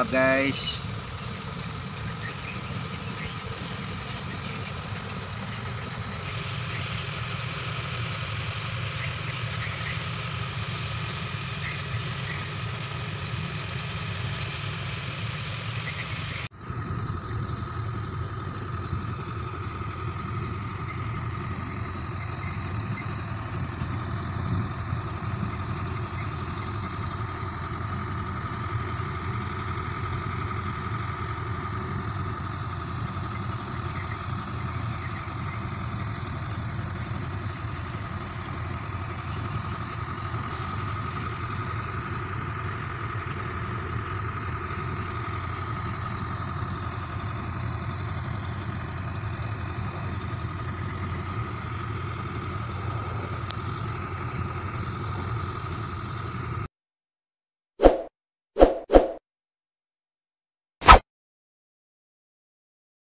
tchau guys.